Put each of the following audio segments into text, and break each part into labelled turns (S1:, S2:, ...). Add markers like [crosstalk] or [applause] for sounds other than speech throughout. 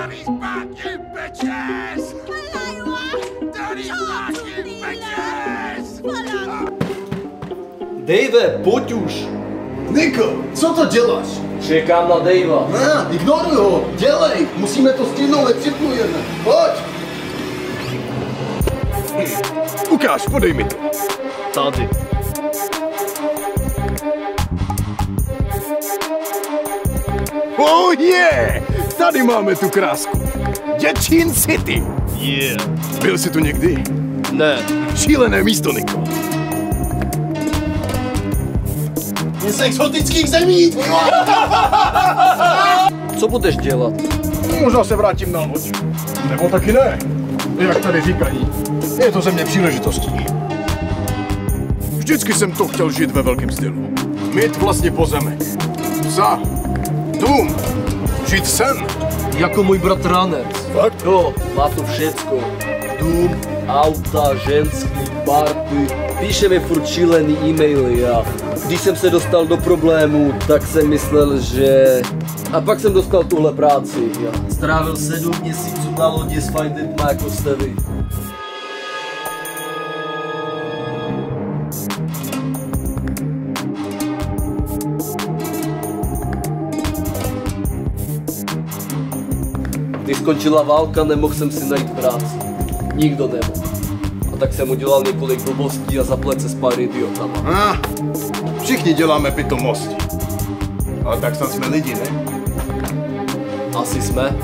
S1: Daddy's back, you bitches! Daddy's back, you bitches!
S2: Dave, pojď už!
S3: Niko, co to děláš?
S2: Čekám na Davea.
S3: Ne, ignoruj ho, dělej, musíme to stihnout, nepřiplujeme. Pojď!
S4: Ukáž, podej mi to.
S2: Tady.
S4: Oh yeah! Tady máme tu krásku. Děčín City.
S2: Yeah.
S4: Byl jsi tu někdy?
S2: Ne.
S4: Šílené místo, Niko.
S3: Je z exotických zemí!
S2: Co budeš dělat?
S4: Možná se vrátím na loď. Nebo taky ne. Jak tady říkají, je to země příležitostí. Vždycky jsem to chtěl žít ve velkém stylu. Mít vlastně pozemek. Psa. Dům. Žít sen.
S2: Jako můj bratranec.
S4: Fakt?
S2: Jo, má to všecko. Dům, auta, ženský, party. Píše mi furt šílený e-maily a když jsem se dostal do problému, tak jsem myslel, že... A pak jsem dostal tuhle práci. Já strávil sedm měsíců na lodi s Find It jako jste vy. Skončila válka, nemohl jsem si najít práci. Nikdo nemohl. A tak jsem udělal několik blbostí a zaplet se s pár idiotama.
S4: Ah, všichni děláme pitomosti. Ale tak snad jsme lidi, ne?
S2: Asi jsme.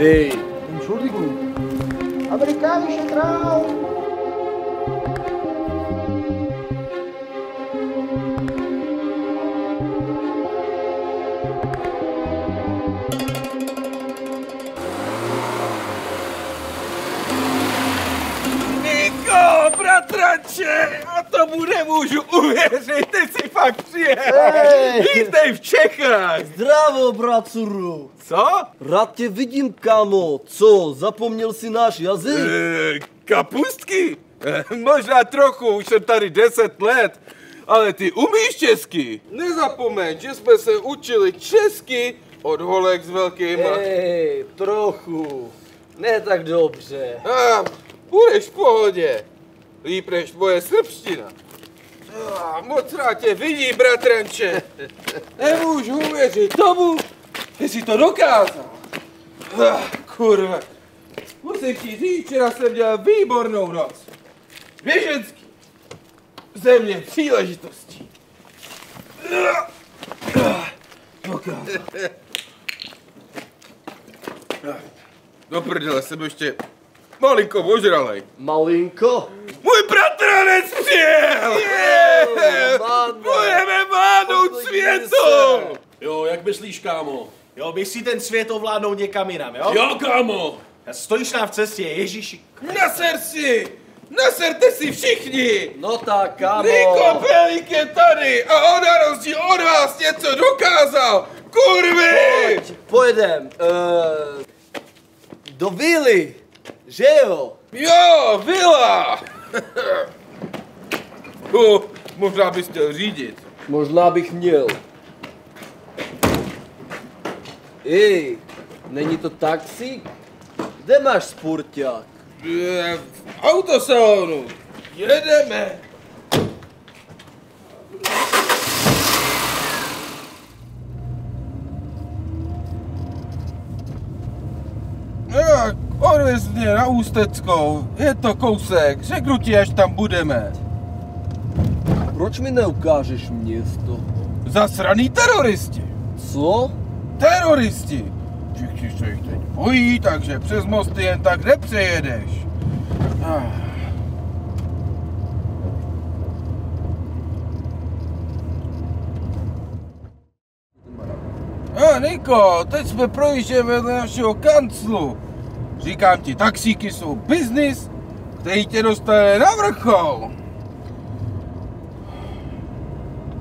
S2: Ej,
S1: tomu nemůžu uvěřit, ty jsi fakt přijel.
S2: Hej.
S1: Vítej v Čechách.
S2: Zdravo, bracuru.
S1: Co?
S2: Rád tě vidím, kámo. Co, zapomněl si náš jazyk?
S1: E, kapustky? E, možná trochu, už jsem tady 10 let. Ale ty umíš česky? Nezapomeň, že jsme se učili česky od holek s velkýma.
S2: Hej, trochu. Ne tak dobře.
S1: A, budeš v pohodě. Líp než tvoje srbština. A, moc rád tě vidí, bratranče. Nemůžu uvěřit tomu, že jsi to dokázal. Ah, kurva. Musím ti říct, včera jsem měl výbornou noc. Běženský. Země příležitostí. Ah, ah, Dokázal. Ah, Do prdele jsem ještě malinko ožralej.
S2: Malinko?
S1: Můj bratranec přijel!
S2: Yeah.
S1: Budeme vládnout světu!
S5: Jo, jak myslíš, kámo? Jo, běž si ten svět ovládnout někam jinam, jo?
S1: Jo, kámo!
S5: Stojíš nám v cestě, Ježíši.
S1: Naser si! Naserte si všichni!
S2: No tak, kámo.
S1: Niko Pelik je tady a on na rozdíl od vás něco dokázal! Kurvy!
S2: Pojď, pojedem. Uh, do vily, že jo?
S1: Jo, vila! Uh, možná bys chtěl řídit.
S2: Možná bych měl. Ej, není to taxík? Kde máš spurťák?
S1: Je v autosalonu. Jedeme. Tak, odvez mě na Ústeckou. Je to kousek. Řeknu ti, až tam budeme.
S2: Proč mi neukážeš město?
S1: Zasraný teroristi.
S2: Co?
S1: Teroristi. Všichni se jich teď bojí, takže přes mosty jen tak nepřejedeš. A Niko, teď jsme projížděli vedle našeho kanclu. Říkám ti, taxíky jsou biznis, který tě dostane na vrchol.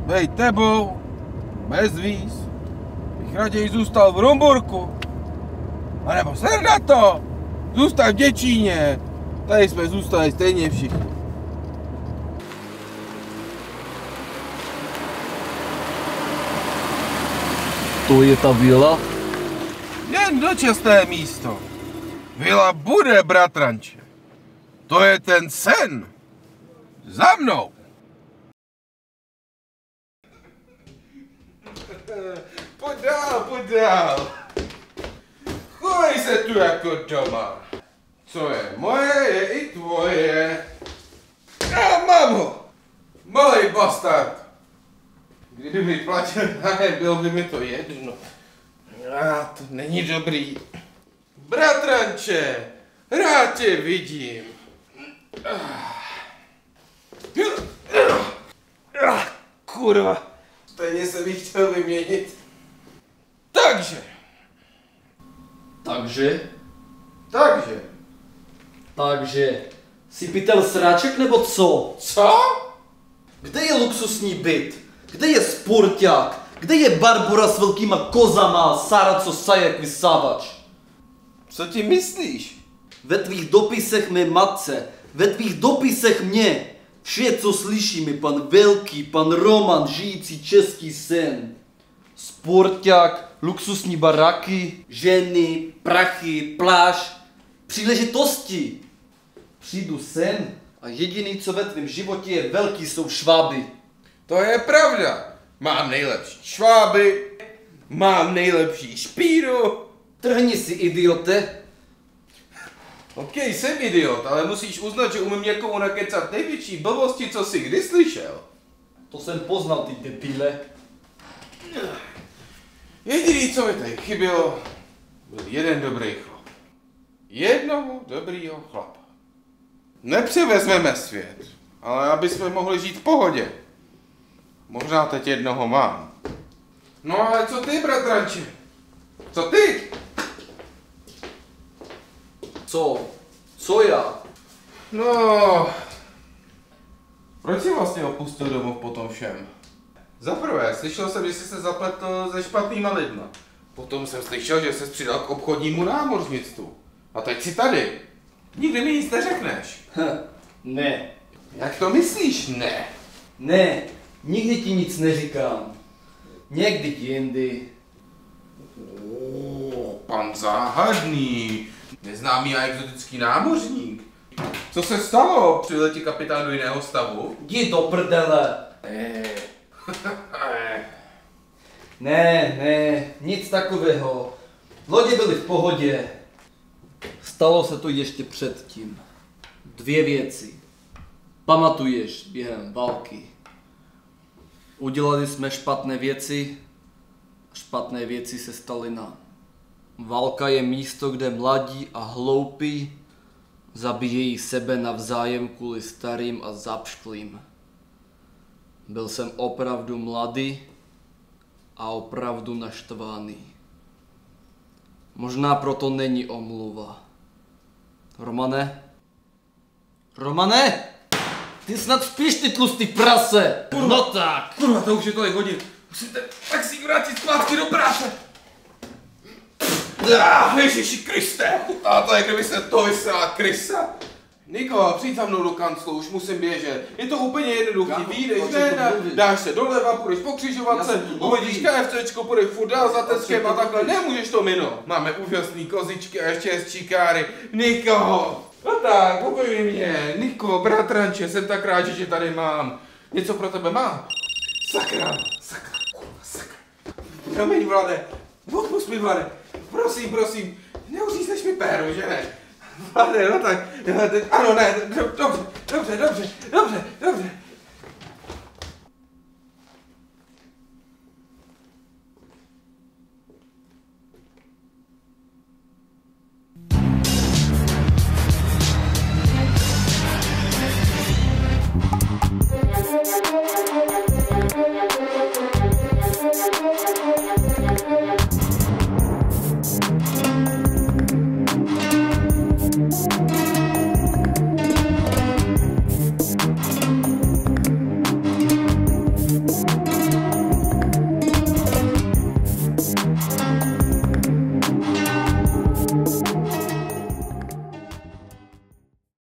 S1: Bej tebou, bez víz, bych raději zůstal v Rumburku. A nebo ser na to, zůstal v Děčíně. Tady jsme zůstali stejně všichni.
S2: To je ta vila?
S1: Jen dočasné místo. Vila bude, bratranče. To je ten sen. Za mnou. Pojď dál, pojď dál. Chovej se tu jako doma. Co je moje, je i tvoje. A mám ho. Malej bastard. Kdyby mi platil [laughs] nájem, bylo by mi to jedno. A to není dobrý. Bratranče, rád tě vidím. Ah, Kurva, stejně se bych chtěl vyměnit. Takže,
S2: Takže?
S1: takže,
S2: Takže. Jsi pytel sráček nebo co?
S1: co?
S2: Kde je luxusní byt? Kde je sporták? Kde je Barbora s velkýma kozama a Sara, co saje jak vysávač?
S1: Co ti myslíš?
S2: Ve tvých dopisech mé matce, ve tvých dopisech mě, vše, co slyšíme, pan Velký, pan Roman, žijící český sen. Sporták, luxusní baraky, ženy, prachy, pláž, příležitosti. Přijdu sem a jediný, co ve tvém životě je velký, jsou šváby.
S1: To je pravda. Mám nejlepší šváby, mám nejlepší špíru.
S2: Trhni si, idiote.
S1: OK, jsem idiot, ale musíš uznat, že umím někomu nakecat největší blbosti, co jsi kdy slyšel.
S2: To jsem poznal, ty debile.
S1: Jediný, co mi tady chybělo, byl jeden dobrý chlap. Jednoho dobrýho chlapa. Nepřevezmeme svět, ale aby jsme mohli žít v pohodě. Možná teď jednoho mám. No ale co ty, bratranče? Co ty?
S2: Co? Co já?
S1: No, proč jsi vlastně opustil domov po tom všem? Za prvé, slyšel jsem, že jsi se zapletl se špatnýma lidma. Potom jsem slyšel, že jsi přidal k obchodnímu námořnictvu. A teď jsi tady. Nikdy mi nic neřekneš.
S2: Ne.
S1: Jak to myslíš? Ne.
S2: Ne, nikdy ti nic neříkám. Někdy ti jindy.
S1: Oh, pan záhadný, neznámý a exotický námořník. Co se stalo při letě kapitán do jiného stavu?
S2: Jdi do prdele. [laughs] Ne, ne, nic takového. Lodě byly v pohodě. Stalo se to ještě předtím. Dvě věci. Pamatuješ během války. Udělali jsme špatné věci špatné věci se staly nám. Válka je místo, kde mladí a hloupí zabíjejí sebe navzájem kvůli starým a zapšklým. Byl jsem opravdu mladý a opravdu naštvaný. Možná proto není omluva. Romane? Romane? Ty snad spíš, ty tlustý prase! No tak!
S1: Kurva, to už je tolik hodin. Musím ten taxík vrátit zpátky do práce. Ah, Ježiši Kriste, a to je, kdyby se to vysela krysa. Niko, přijď za mnou do kanclu, už musím běžet. Je to úplně jednoduchý,
S2: Kámo,
S1: vyjdeš ven, dáš se doleva, půjdeš po křižovatce, uvidíš. KFCčko, půjdeš furt dál za Teskem a takhle, nemůžeš to mino. Máme úžasný kozičky a ještě hezčí káry. Niko, no tak, pokoj mě. Niko, bratranče, jsem tak rád, že tě tady mám. Něco pro tebe mám. Sakra, sakra, kurva, sakra. Promiň, Vlade, odpust mi, Vlade. Prosím, prosím, neuřízneš mi péru, že ne? [laughs] Vlade, no tak, no, teď- ano, ne, do- dobře, dobře, dobře, dobře, dobře.